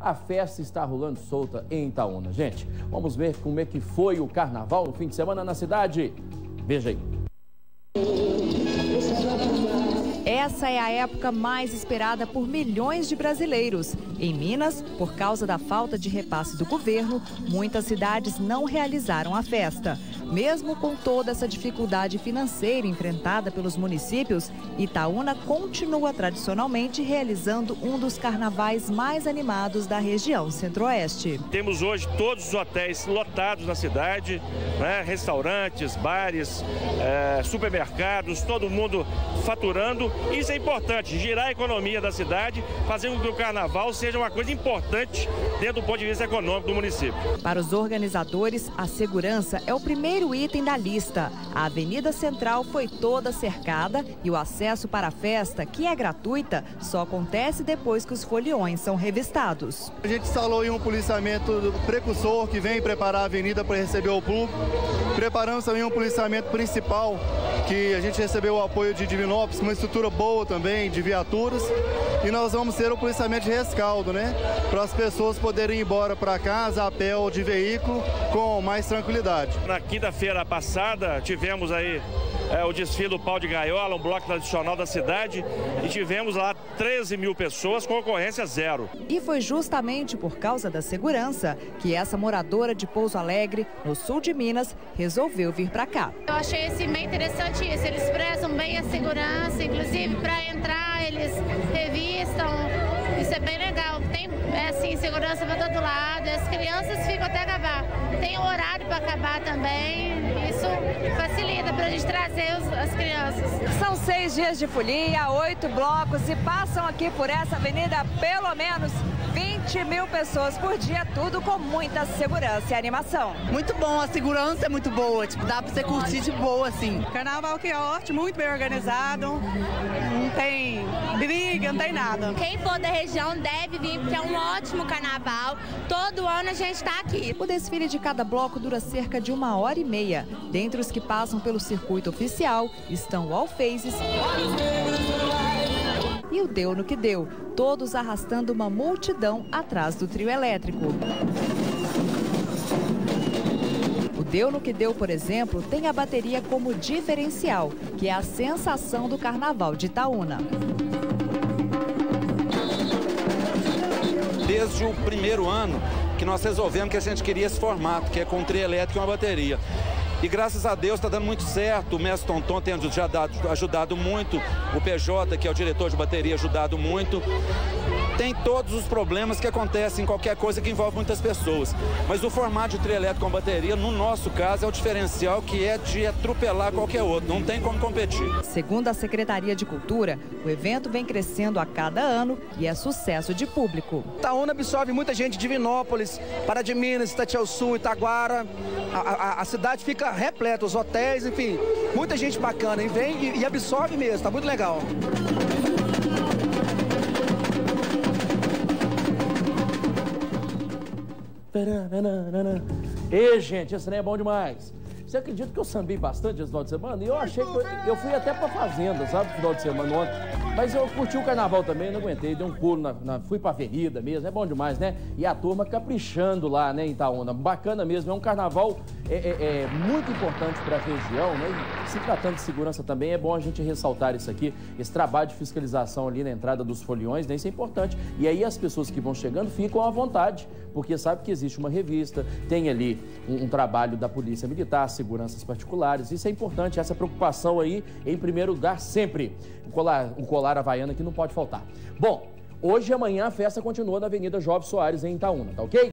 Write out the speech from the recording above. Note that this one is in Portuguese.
A festa está rolando solta em Itaúna. Gente, vamos ver como é que foi o carnaval no fim de semana na cidade. Veja aí. Essa é a época mais esperada por milhões de brasileiros. Em Minas, por causa da falta de repasse do governo, muitas cidades não realizaram a festa. Mesmo com toda essa dificuldade financeira enfrentada pelos municípios, Itaúna continua tradicionalmente realizando um dos carnavais mais animados da região centro-oeste. Temos hoje todos os hotéis lotados na cidade, né? restaurantes, bares, é, supermercados, todo mundo faturando. Isso é importante, girar a economia da cidade, fazer com que o carnaval seja uma coisa importante dentro do ponto de vista econômico do município. Para os organizadores, a segurança é o primeiro item da lista. A Avenida Central foi toda cercada e o acesso para a festa, que é gratuita, só acontece depois que os foliões são revistados. A gente instalou um policiamento precursor que vem preparar a avenida para receber o público. Preparamos também um policiamento principal, que a gente recebeu o apoio de Divinópolis, uma estrutura boa também, de viaturas. E nós vamos ter o policiamento de rescaldo, né? Para as pessoas poderem ir embora para casa a pé ou de veículo com mais tranquilidade. Na quinta quinta-feira passada tivemos aí é, o desfile do pau de gaiola, um bloco tradicional da cidade, e tivemos lá 13 mil pessoas com ocorrência zero. E foi justamente por causa da segurança que essa moradora de Pouso Alegre, no sul de Minas, resolveu vir para cá. Eu achei esse bem interessante isso, eles prezam bem a segurança, inclusive para entrar eles revistam, isso é bem legal. Tem é, assim, segurança para todo lado, as crianças ficam até acabar. Tem horário para acabar também, isso facilita para a gente trazer os, as crianças. São seis dias de folia, oito blocos e passam aqui por essa avenida pelo menos 20 mil pessoas por dia, tudo com muita segurança e animação. Muito bom, a segurança é muito boa, tipo, dá para você curtir de boa, assim. Carnaval que é ótimo, muito bem organizado, não tem briga, não tem nada. Quem for da região deve vir, porque é um ótimo carnaval. Todo ano a gente está aqui. O desfile de cada bloco dura cerca de uma hora e meia. Dentre os que passam pelo circuito oficial estão o Alfezes e o Deu no que Deu, todos arrastando uma multidão atrás do trio elétrico. O Deu no que Deu, por exemplo, tem a bateria como diferencial, que é a sensação do carnaval de Itaúna. Desde o primeiro ano nós resolvemos que a gente queria esse formato, que é com trio elétrico e uma bateria. E graças a Deus está dando muito certo. O mestre Tonton tem ajudado, ajudado muito. O PJ, que é o diretor de bateria, ajudado muito tem todos os problemas que acontecem em qualquer coisa que envolve muitas pessoas. Mas o formato de trio elétrico com bateria, no nosso caso, é o diferencial que é de atropelar qualquer outro. Não tem como competir. Segundo a Secretaria de Cultura, o evento vem crescendo a cada ano e é sucesso de público. Itaúna absorve muita gente de Divinópolis, para de Minas, Sul, Itaguara. A, a, a, cidade fica repleta, os hotéis, enfim, muita gente bacana. E vem e, e absorve mesmo, está muito legal. E, gente, esse nem é bom demais. Você acredita que eu sambei bastante esse final de semana? E eu achei que eu, eu fui até pra fazenda, sabe, no final de semana ontem. Mas eu curti o carnaval também, não aguentei, dei um pulo, na, na, fui pra avenida mesmo, é bom demais, né? E a turma caprichando lá, né, em Itaúna. Bacana mesmo, é um carnaval é, é, é muito importante para a região, né? E se tratando de segurança também, é bom a gente ressaltar isso aqui, esse trabalho de fiscalização ali na entrada dos foliões, né? Isso é importante. E aí as pessoas que vão chegando ficam à vontade, porque sabe que existe uma revista, tem ali um, um trabalho da Polícia Militar, seguranças particulares. Isso é importante, essa preocupação aí, em primeiro lugar, sempre. O colar, o colar havaiana que não pode faltar. Bom, hoje e amanhã a festa continua na Avenida Jovem Soares, em Itaúna, tá ok?